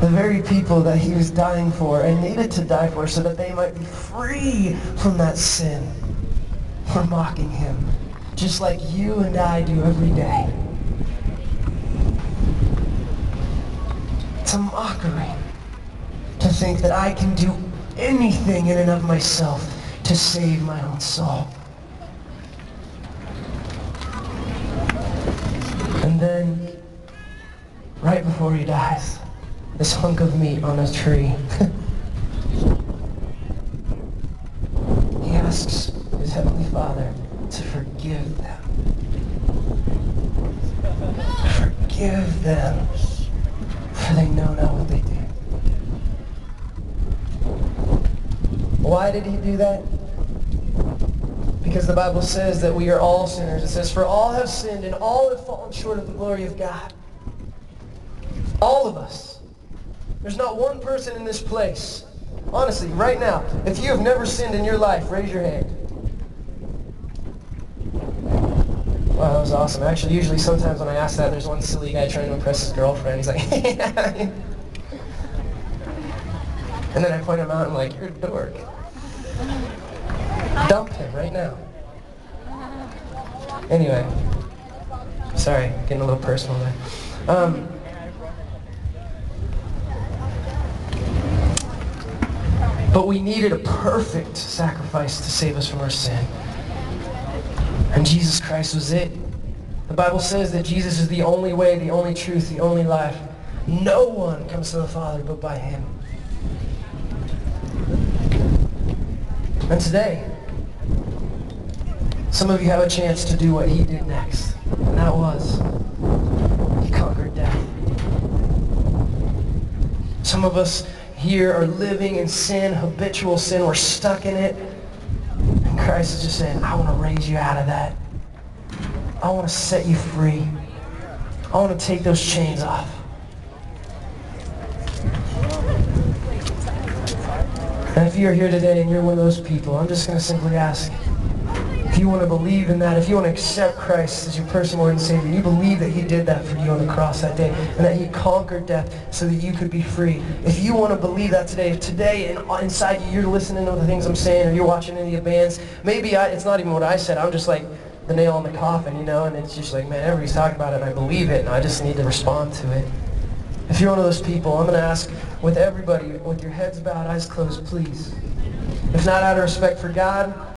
The very people that he was dying for and needed to die for so that they might be free from that sin were mocking him, just like you and I do every day. It's a mockery to think that I can do anything in and of myself to save my own soul. And then, right before he dies, this hunk of meat on a tree, he asks his heavenly Father to forgive them. Forgive them, for they know not what they do. Why did he do that? Because the Bible says that we are all sinners. It says, for all have sinned and all have fallen short of the glory of God. All of us. There's not one person in this place. Honestly, right now, if you have never sinned in your life, raise your hand. Wow, that was awesome. Actually, usually sometimes when I ask that, there's one silly guy trying to impress his girlfriend. He's like, and then I point him out and I'm like, you're a dork. Dump him right now. Anyway, sorry, getting a little personal there. Um, but we needed a perfect sacrifice to save us from our sin. And Jesus Christ was it. The Bible says that Jesus is the only way, the only truth, the only life. No one comes to the Father but by him. And today, some of you have a chance to do what he did next. And that was, he conquered death. Some of us here are living in sin, habitual sin. We're stuck in it. And Christ is just saying, I want to raise you out of that. I want to set you free. I want to take those chains off. And if you're here today and you're one of those people, I'm just going to simply ask, if you want to believe in that, if you want to accept Christ as your personal Lord and Savior, you believe that he did that for you on the cross that day, and that he conquered death so that you could be free. If you want to believe that today, if today in, inside you you're listening to the things I'm saying, or you're watching any of the bands, maybe I, it's not even what I said. I'm just like the nail in the coffin, you know, and it's just like, man, everybody's talking about it, and I believe it, and I just need to respond to it. If you're one of those people, I'm going to ask with everybody, with your heads bowed, eyes closed, please. If not out of respect for God,